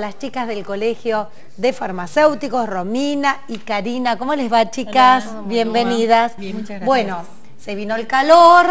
Las chicas del Colegio de Farmacéuticos, Romina y Karina. ¿Cómo les va, chicas? Bienvenidas. Bien, muchas gracias. Bueno, se vino el calor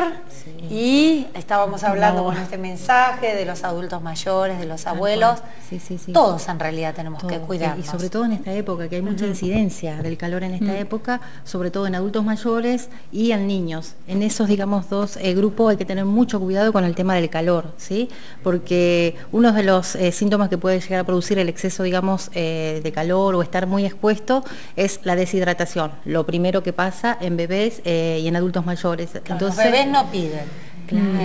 y estábamos hablando con este mensaje de los adultos mayores, de los abuelos. Sí, sí, sí. Todos en realidad tenemos que cuidarnos. Y sobre todo en esta época, que hay mucha incidencia del calor en esta época, sobre todo en adultos mayores y en niños. En esos, digamos, dos eh, grupos hay que tener mucho cuidado con el tema del calor, ¿sí? Porque uno de los eh, síntomas que puede llegar a producir el exceso, digamos, eh, de calor o estar muy expuesto es la deshidratación. Lo primero que pasa en bebés y en adultos mayores. Claro, los bebés no piden.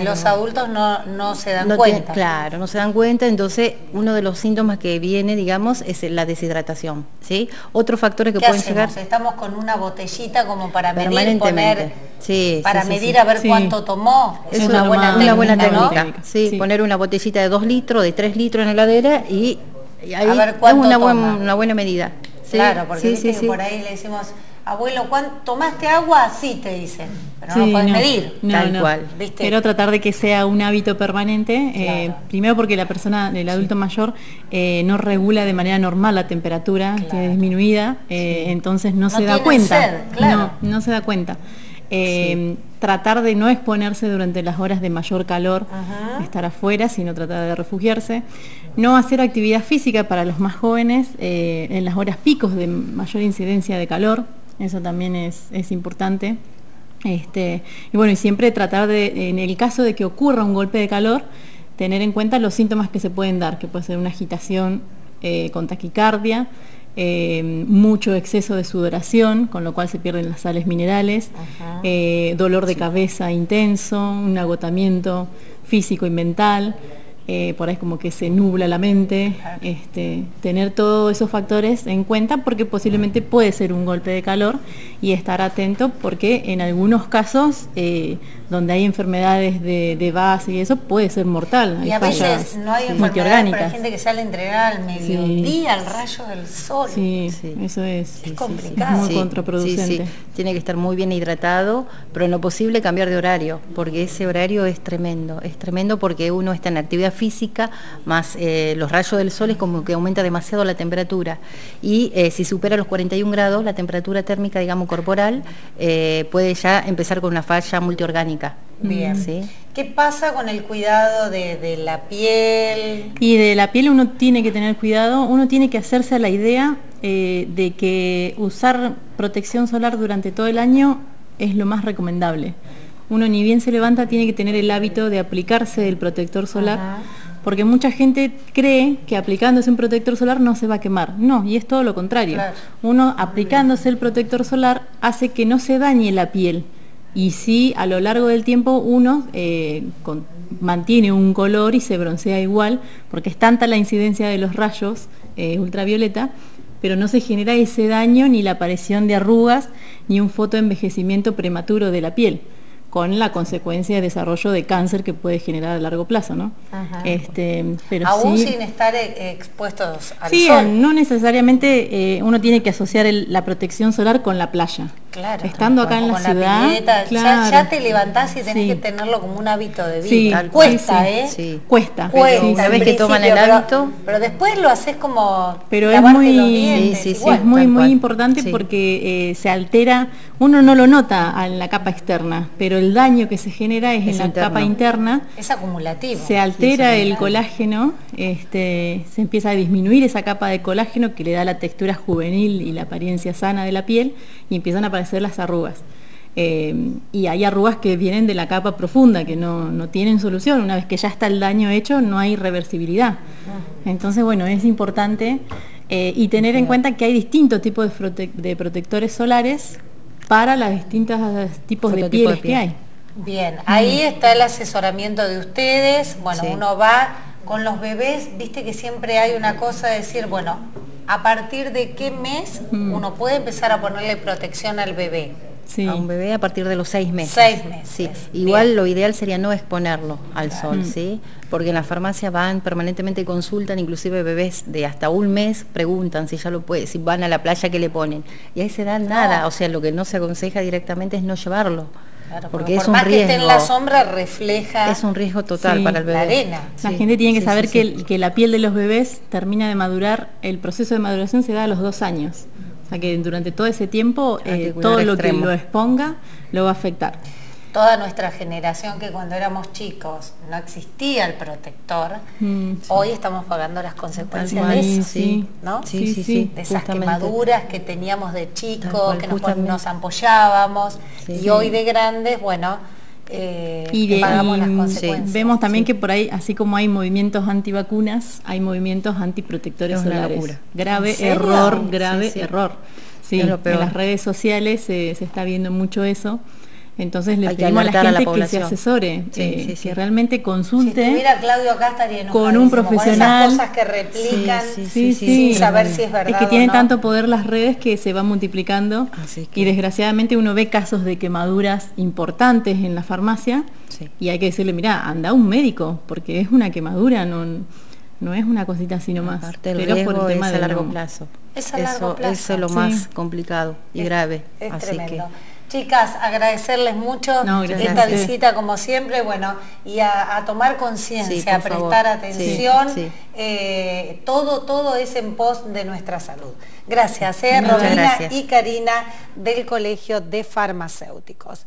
Los adultos no, no se dan No cuenta. tiene- claro, no se dan cuenta, entonces uno de los síntomas que viene, digamos, es la deshidratación, ¿sí? Otros factores que ¿Qué pueden hacemos? llegar Estamos con una botellita como para medir, poner, Sí, para sí, medir sí. a ver Sí. cuánto tomó. Es, Es una, una buena, ma- una buena técnica, sí, Sí. poner una botellita de 2 litros, de 3 litros en la heladera y, y ahí A ver es una, buen- una buena medida. ¿sí? Claro, porque sí, viste sí, que sí. por ahí le decimos, abuelo, ¿cuán- ¿tomaste agua? Sí, te dicen, pero no Sí, podés medir. no, Tal no. cual. ¿Viste? Pero tratar de que sea un hábito permanente, eh, primero porque la persona, el adulto mayor, eh, no regula de manera normal la temperatura, Claro. tiene disminuida, eh, entonces no, No se da cuenta. sed, claro. No, no se da cuenta. Eh, Tratar de no exponerse durante las horas de mayor calor, Ajá. estar afuera, sino tratar de refugiarse. No hacer actividad física para los más jóvenes eh, en las horas picos de mayor incidencia de calor, eso también es, es importante. Este, y bueno, y siempre tratar de, en el caso de que ocurra un golpe de calor, tener en cuenta los síntomas que se pueden dar, que puede ser una agitación eh, con taquicardia, eh, mucho exceso de sudoración, con lo cual se pierden las sales minerales, eh, dolor de cabeza intenso, un agotamiento físico y mental, eh, por ahí como que se nubla la mente, Claro. este, tener todos esos factores en cuenta porque posiblemente puede ser un golpe de calor y estar atento porque en algunos casos eh, donde hay enfermedades de, de base y eso puede ser mortal. Y hay a veces no hay enfermedades, pero hay gente que sale a entrenar al mediodía, al rayo del sol. Sí, Sí. eso es, Es complicado. muy Sí, contraproducente. sí, sí. Tiene que estar muy bien hidratado, pero en lo posible cambiar de horario, porque ese horario es tremendo. Es tremendo porque uno está en actividad física, más eh, los rayos del sol es como que aumenta demasiado la temperatura. Y eh, si supera los 41 grados, la temperatura térmica, digamos, corporal, eh, puede ya empezar con una falla multiorgánica. Bien. Sí. ¿Qué pasa con el cuidado de, de la piel? Y de la piel uno tiene que tener cuidado, uno tiene que hacerse a la idea eh, de que usar protección solar durante todo el año es lo más recomendable. Uno ni bien se levanta tiene que tener el hábito de aplicarse el protector solar, Ajá. porque mucha gente cree que aplicándose un protector solar no se va a quemar. No, y es todo lo contrario. Claro. Uno aplicándose el protector solar hace que no se dañe la piel. Y sí, a lo largo del tiempo uno eh, con- mantiene un color y se broncea igual, porque es tanta la incidencia de los rayos eh, ultravioleta, pero no se genera ese daño ni la aparición de arrugas ni un fotoenvejecimiento prematuro de la piel, con la consecuencia de desarrollo de cáncer que puede generar a largo plazo, ¿no? Ajá. Este, pero Aún sí- sin estar eh, expuestos al Sí, sol. no necesariamente eh, uno tiene que asociar el- la protección solar con la playa. Claro. Estando acá en la ciudad, pileta, ya- claro. ya, te levantás y tenés Sí. que tenerlo como un hábito de vida. Sí, Cuesta, sí, sí. ¿eh? Sí. Cuesta. Cuesta, una vez que toman el pero- hábito. Pero, después lo haces como Pero es muy, los dientes, Sí, sí, sí. igual. es muy, muy importante Sí. porque eh, se altera, uno no lo nota en la capa externa, pero el daño que se genera es, Es en la interno. capa interna. Es acumulativo. Se altera Sí, el colágeno, este, se empieza a disminuir esa capa de colágeno que le da la textura juvenil y la apariencia sana de la piel y empiezan a aparecer las arrugas. Eh, y hay arrugas que vienen de la capa profunda, que no, no tienen solución. Una vez que ya está el daño hecho, no hay reversibilidad. Entonces, bueno, es importante eh, y tener en cuenta que hay distintos tipos de, prote- de protectores solares para los distintos tipos de pieles piel. que hay. Bien, ahí está el asesoramiento de ustedes. Bueno, Sí. uno va con los bebés, viste que siempre hay una cosa de decir, bueno, a partir de qué mes Mm. uno puede empezar a ponerle protección al bebé. Sí. A un bebé a partir de los seis meses. Seis meses, Sí. bien. Igual lo ideal sería no exponerlo al sol, Mm. ¿sí? Porque en la farmacia van permanentemente consultan, inclusive bebés de hasta un mes preguntan si ya lo puede, si van a la playa que le ponen. Y ahí se dan nada, o sea, lo que no se aconseja directamente es no llevarlo. porque, es un riesgo. que esté en la sombra refleja. Es un riesgo total para el bebé. La arena. La gente tiene que saber que, que la piel de los bebés termina de madurar, el proceso de maduración se da a los dos años. O sea que durante todo ese tiempo eh, todo lo que lo exponga lo va a afectar. Toda nuestra generación que cuando éramos chicos no existía el protector, mm, hoy estamos pagando las consecuencias de eso, sí, ¿no? Sí, sí, sí, de esas quemaduras que teníamos de chicos, que nos, nos, ampollábamos. Y hoy de grandes, bueno, eh, y, pagamos las consecuencias. Vemos también que por ahí, así como hay movimientos antivacunas, hay movimientos antiprotectores solares. Grave error, grave error. Sí, en las redes sociales se está viendo mucho eso. Entonces le pedimos a la gente que se asesore, eh, que realmente consulte Claudio acá estaría con un profesional. cosas que replican sin saber si es verdad. Es que tienen tanto poder las redes que se van multiplicando y desgraciadamente uno ve casos de quemaduras importantes en la farmacia y hay que decirle, mira, anda un médico porque es una quemadura, no, no es una cosita así nomás. pero por el tema de largo plazo. Es a largo plazo. Eso es lo más complicado y grave. así Que, Chicas, agradecerles mucho esta visita como siempre, bueno, y a, tomar conciencia, a prestar atención, eh, todo, todo es en pos de nuestra salud. Gracias, eh, Romina y Karina del Colegio de Farmacéuticos.